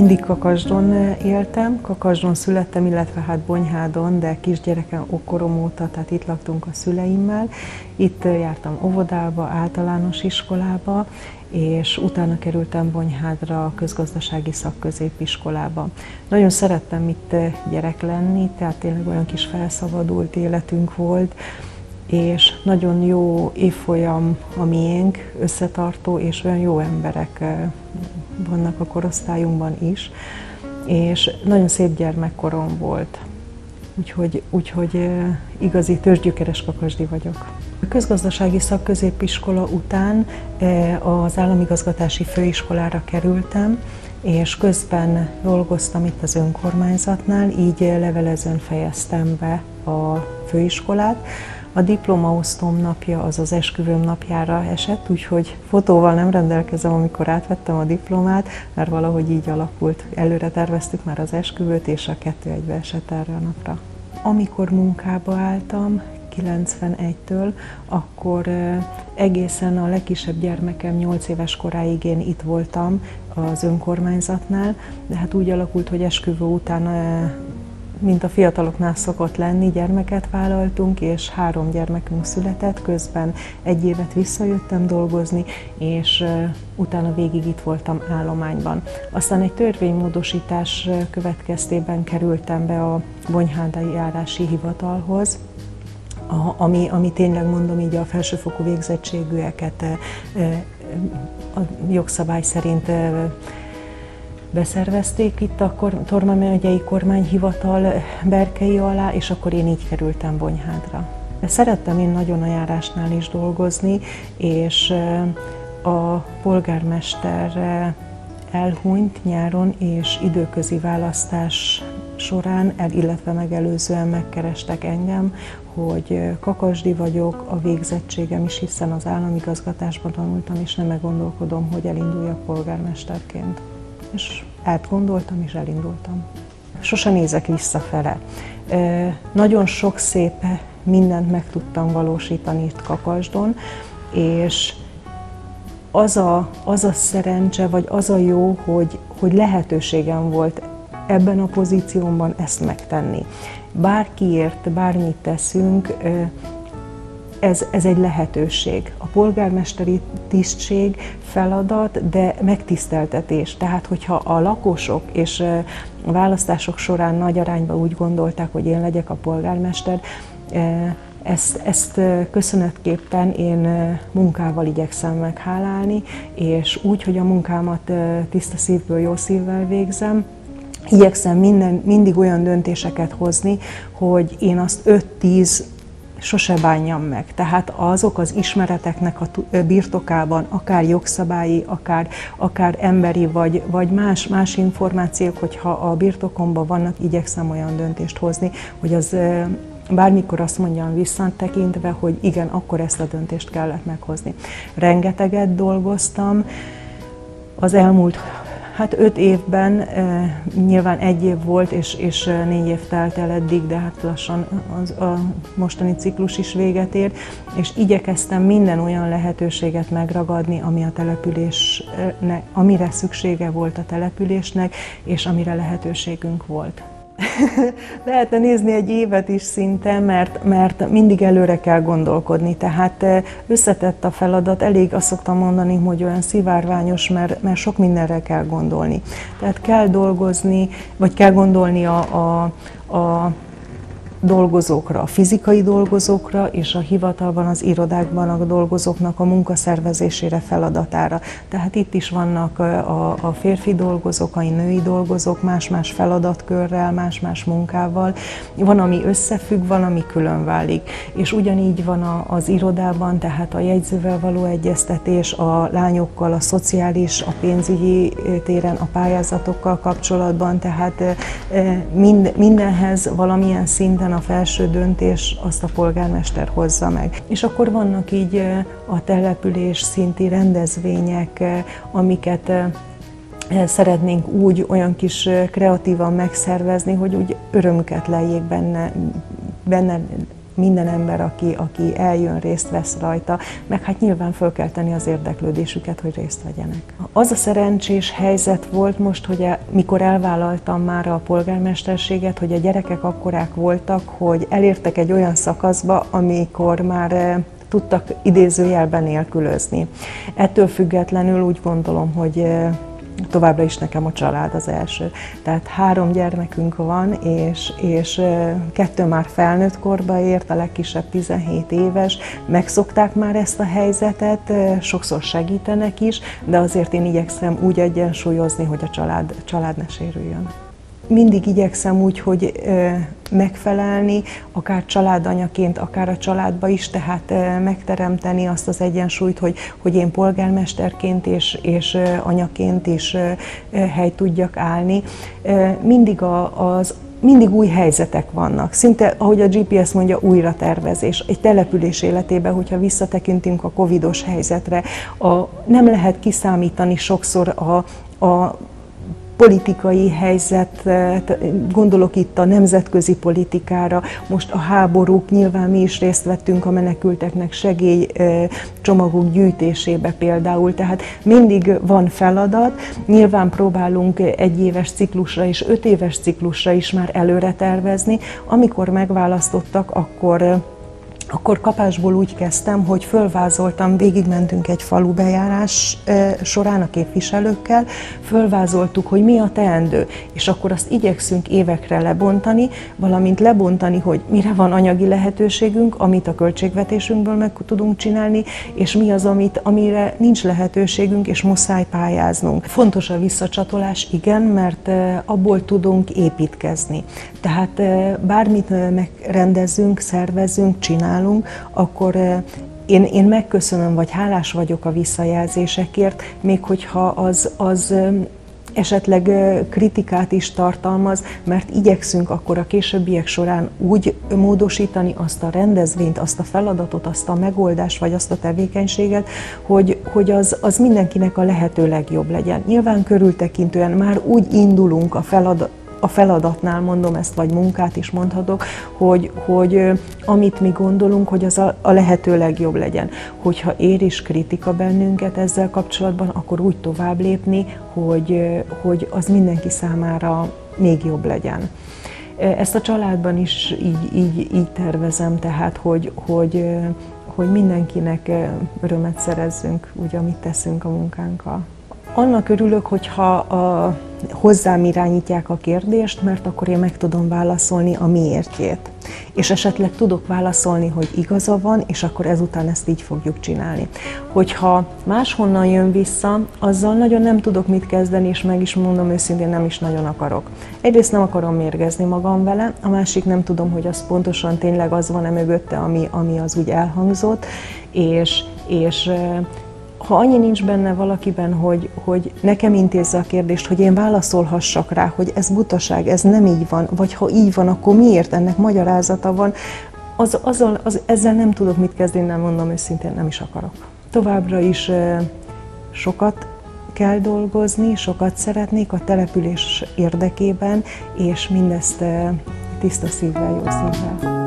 Mindig Kakasdon éltem, Kakasdon születtem, illetve hát Bonyhádon, de kisgyereken okkorom óta, tehát itt laktunk a szüleimmel. Itt jártam óvodába, általános iskolába, és utána kerültem Bonyhádra a közgazdasági szakközépiskolába. Nagyon szerettem itt gyerek lenni, tehát tényleg olyan kis felszabadult életünk volt, és nagyon jó évfolyam a miénk, összetartó, és olyan jó emberek vannak a korosztályunkban is, és nagyon szép gyermekkorom volt. Úgyhogy, úgyhogy igazi törzsgyökeres kakasdi vagyok. A közgazdasági szakközépiskola után az államigazgatási főiskolára kerültem, és közben dolgoztam itt az önkormányzatnál, így levelezőn fejeztem be a főiskolát, a diplomaosztom napja az az esküvőm napjára esett, úgyhogy fotóval nem rendelkezem, amikor átvettem a diplomát, mert valahogy így alakult. Előre terveztük már az esküvőt, és a kettő egybe esett erre a napra. Amikor munkába álltam, 91-től, akkor egészen a legkisebb gyermekem 8 éves koráig én itt voltam az önkormányzatnál, de hát úgy alakult, hogy esküvő után mint a fiataloknál szokott lenni, gyermeket vállaltunk, és három gyermekünk született, közben egy évet visszajöttem dolgozni, és utána végig itt voltam állományban. Aztán egy törvénymódosítás következtében kerültem be a Bonyhádai járási hivatalhoz, ami, ami tényleg mondom így a felsőfokú végzettségűeket a jogszabály szerint beszervezték itt a Torma megyei kormányhivatal berkei alá, és akkor én így kerültem Bonyhádra. Szerettem én nagyon a járásnál is dolgozni, és a polgármester elhunyt nyáron, és időközi választás során, illetve megelőzően megkerestek engem, hogy kakasdi vagyok, a végzettségem is, hiszen az államigazgatásban tanultam, és nem meggondolkodom, hogy elinduljak polgármesterként és átgondoltam, és elindultam. Sose nézek visszafele. Nagyon sok szép mindent meg tudtam valósítani itt Kakasdon, és az a, az a szerencse, vagy az a jó, hogy, hogy lehetőségem volt ebben a pozíciómban ezt megtenni. Bárkiért, bármit teszünk, ez, ez egy lehetőség. A polgármesteri tisztség feladat, de megtiszteltetés. Tehát, hogyha a lakosok és a választások során nagy arányban úgy gondolták, hogy én legyek a polgármester, ezt, ezt köszönetképpen én munkával igyekszem meghálálni, és úgy, hogy a munkámat tiszta szívből, jó szívvel végzem, igyekszem minden, mindig olyan döntéseket hozni, hogy én azt 5-10 sose bánjam meg. Tehát azok az ismereteknek a birtokában, akár jogszabályi, akár, akár emberi, vagy, vagy más, más információk, hogyha a birtokomban vannak, igyekszem olyan döntést hozni, hogy az bármikor azt mondjam visszatekintve, hogy igen, akkor ezt a döntést kellett meghozni. Rengeteget dolgoztam, az elmúlt Hát öt évben nyilván egy év volt, és, és négy év telt el eddig, de hát lassan az, a mostani ciklus is véget ér, és igyekeztem minden olyan lehetőséget megragadni, ami a településnek, amire szüksége volt a településnek, és amire lehetőségünk volt. Lehetne nézni egy évet is szinte, mert, mert mindig előre kell gondolkodni, tehát eh, összetett a feladat, elég azt szoktam mondani, hogy olyan szivárványos, mert, mert sok mindenre kell gondolni. Tehát kell dolgozni, vagy kell gondolni a, a, a dolgozókra, a fizikai dolgozókra és a hivatalban, az irodákban a dolgozóknak a munkaszervezésére, feladatára. Tehát itt is vannak a, a férfi dolgozók, a női dolgozók más-más feladatkörrel, más-más munkával. Van, ami összefügg, van, ami külön válik. És ugyanígy van a, az irodában, tehát a jegyzővel való egyeztetés, a lányokkal, a szociális, a pénzügyi téren, a pályázatokkal kapcsolatban, tehát mind, mindenhez valamilyen szinten a felső döntés azt a polgármester hozza meg. És akkor vannak így a település szinti rendezvények, amiket szeretnénk úgy olyan kis kreatívan megszervezni, hogy úgy örömüket lejjék benne, benne minden ember, aki, aki eljön, részt vesz rajta, meg hát nyilván föl kell tenni az érdeklődésüket, hogy részt vegyenek. Az a szerencsés helyzet volt most, hogy e, mikor elvállaltam már a polgármesterséget, hogy a gyerekek akkorák voltak, hogy elértek egy olyan szakaszba, amikor már e, tudtak idézőjelben nélkülözni. Ettől függetlenül úgy gondolom, hogy e, továbbra is nekem a család az első. Tehát három gyermekünk van, és, és kettő már felnőtt korba ért, a legkisebb 17 éves, megszokták már ezt a helyzetet, sokszor segítenek is, de azért én igyekszem úgy egyensúlyozni, hogy a család, a család ne sérüljön mindig igyekszem úgy, hogy megfelelni, akár családanyaként, akár a családba is, tehát megteremteni azt az egyensúlyt, hogy, hogy én polgármesterként és, és anyaként is hely tudjak állni. Mindig a, az mindig új helyzetek vannak. Szinte, ahogy a GPS mondja, újra tervezés. Egy település életében, hogyha visszatekintünk a covidos helyzetre, a, nem lehet kiszámítani sokszor a, a politikai helyzet, gondolok itt a nemzetközi politikára, most a háborúk, nyilván mi is részt vettünk a menekülteknek segély csomagok gyűjtésébe például, tehát mindig van feladat, nyilván próbálunk egy éves ciklusra és öt éves ciklusra is már előre tervezni, amikor megválasztottak, akkor akkor kapásból úgy kezdtem, hogy fölvázoltam, végigmentünk egy falu bejárás során a képviselőkkel, fölvázoltuk, hogy mi a teendő, és akkor azt igyekszünk évekre lebontani, valamint lebontani, hogy mire van anyagi lehetőségünk, amit a költségvetésünkből meg tudunk csinálni, és mi az, amit, amire nincs lehetőségünk, és muszáj pályáznunk. Fontos a visszacsatolás, igen, mert abból tudunk építkezni. Tehát bármit megrendezünk, szervezünk, csinálunk, csinálunk, akkor én, én megköszönöm, vagy hálás vagyok a visszajelzésekért, még hogyha az, az esetleg kritikát is tartalmaz, mert igyekszünk akkor a későbbiek során úgy módosítani azt a rendezvényt, azt a feladatot, azt a megoldást, vagy azt a tevékenységet, hogy, hogy az, az mindenkinek a lehető legjobb legyen. Nyilván körültekintően már úgy indulunk a feladat, a feladatnál mondom ezt, vagy munkát is mondhatok, hogy, hogy amit mi gondolunk, hogy az a, a lehető legjobb legyen. Hogyha ér is kritika bennünket ezzel kapcsolatban, akkor úgy tovább lépni, hogy, hogy az mindenki számára még jobb legyen. Ezt a családban is így, így, így tervezem, tehát hogy, hogy, hogy mindenkinek örömet szerezzünk, úgy, amit teszünk a munkánkkal. Annak örülök, hogyha a, hozzám irányítják a kérdést, mert akkor én meg tudom válaszolni a miértjét. És esetleg tudok válaszolni, hogy igaza van, és akkor ezután ezt így fogjuk csinálni. Hogyha máshonnan jön vissza, azzal nagyon nem tudok mit kezdeni, és meg is mondom őszintén, nem is nagyon akarok. Egyrészt nem akarom mérgezni magam vele, a másik nem tudom, hogy az pontosan tényleg az van-e mögötte, ami, ami az úgy elhangzott, és, és ha annyi nincs benne valakiben, hogy, hogy nekem intézze a kérdést, hogy én válaszolhassak rá, hogy ez butaság, ez nem így van, vagy ha így van, akkor miért ennek magyarázata van, az, azzal, az, ezzel nem tudok mit kezdeni, nem mondom őszintén, nem is akarok. Továbbra is sokat kell dolgozni, sokat szeretnék a település érdekében, és mindezt tiszta szívvel, jó szívvel.